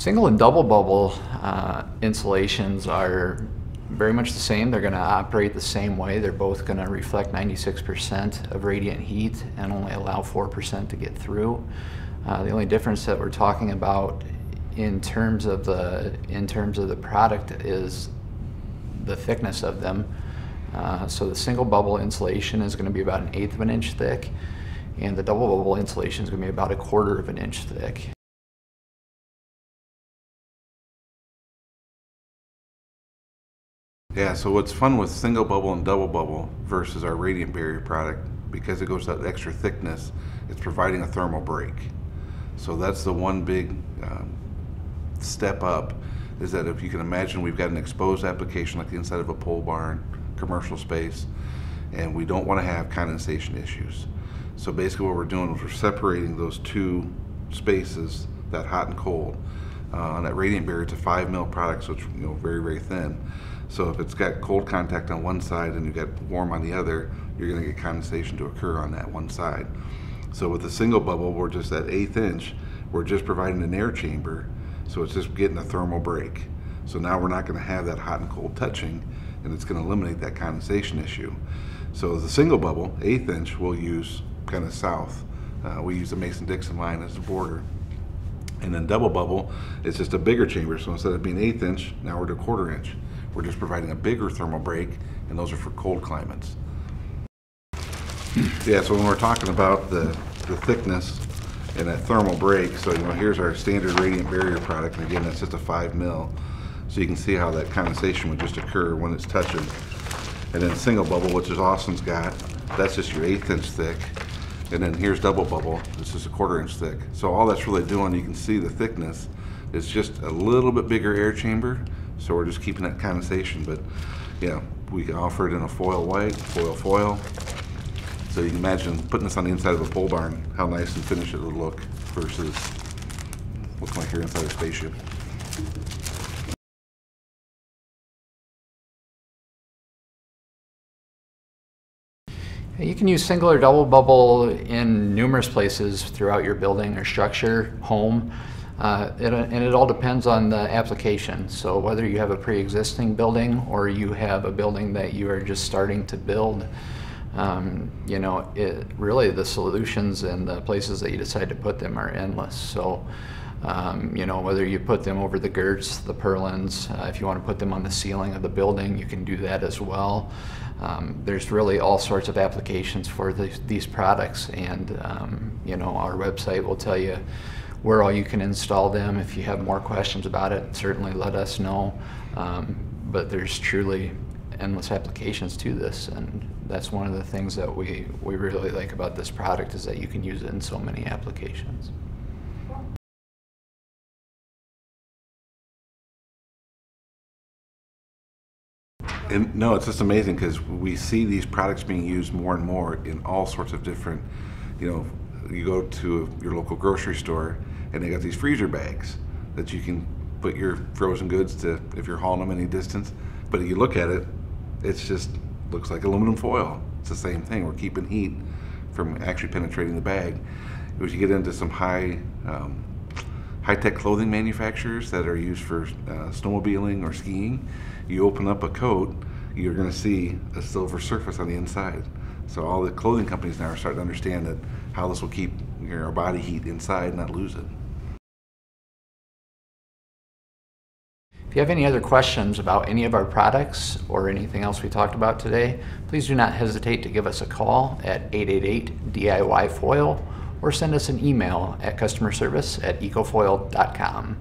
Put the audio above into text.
Single and double bubble uh, insulations are very much the same. They're going to operate the same way. They're both going to reflect 96% of radiant heat and only allow 4% to get through. Uh, the only difference that we're talking about in terms of the in terms of the product is the thickness of them. Uh, so the single bubble insulation is going to be about an eighth of an inch thick, and the double bubble insulation is going to be about a quarter of an inch thick. Yeah, so what's fun with single bubble and double bubble versus our radiant barrier product, because it goes that extra thickness, it's providing a thermal break. So that's the one big um, step up, is that if you can imagine we've got an exposed application like the inside of a pole barn, commercial space, and we don't want to have condensation issues. So basically what we're doing is we're separating those two spaces, that hot and cold, uh, on that radiant barrier to five mil product, so it's you know very very thin. So if it's got cold contact on one side and you got warm on the other, you're going to get condensation to occur on that one side. So with a single bubble, we're just at eighth inch, we're just providing an air chamber, so it's just getting a thermal break. So now we're not going to have that hot and cold touching, and it's going to eliminate that condensation issue. So the single bubble, eighth inch, we'll use kind of south. Uh, we use the Mason-Dixon line as the border. And then double bubble, it's just a bigger chamber. So instead of being eighth inch, now we're to quarter inch. We're just providing a bigger thermal break, and those are for cold climates. Hmm. yeah, so when we're talking about the, the thickness and that thermal break, so you know, here's our standard radiant barrier product, and again, that's just a five mil. So you can see how that condensation would just occur when it's touching. And then single bubble, which is Austin's got, that's just your eighth inch thick. And then here's double bubble, this is a quarter inch thick. So all that's really doing, you can see the thickness, is just a little bit bigger air chamber. So we're just keeping that condensation, but yeah, we can offer it in a foil white, foil foil. So you can imagine putting this on the inside of a pole barn, how nice and finished it would look versus looking like you're inside a spaceship. You can use single or double bubble in numerous places throughout your building or structure, home. Uh, it, and it all depends on the application. So whether you have a pre-existing building or you have a building that you are just starting to build, um, you know, it, really the solutions and the places that you decide to put them are endless. So, um, you know, whether you put them over the girts, the purlins, uh, if you want to put them on the ceiling of the building, you can do that as well. Um, there's really all sorts of applications for the, these products, and um, you know, our website will tell you where all you can install them. If you have more questions about it, certainly let us know. Um, but there's truly endless applications to this, and that's one of the things that we, we really like about this product is that you can use it in so many applications. And no, it's just amazing because we see these products being used more and more in all sorts of different, you know, you go to your local grocery store and they got these freezer bags that you can put your frozen goods to if you're hauling them any distance. But if you look at it, it's just looks like aluminum foil. It's the same thing. We're keeping heat from actually penetrating the bag. As you get into some high um, high-tech clothing manufacturers that are used for uh, snowmobiling or skiing, you open up a coat, you're going to see a silver surface on the inside. So all the clothing companies now are starting to understand that how this will keep your body heat inside and not lose it. If you have any other questions about any of our products or anything else we talked about today, please do not hesitate to give us a call at 888 DIY Foil or send us an email at customer service at ecofoil.com.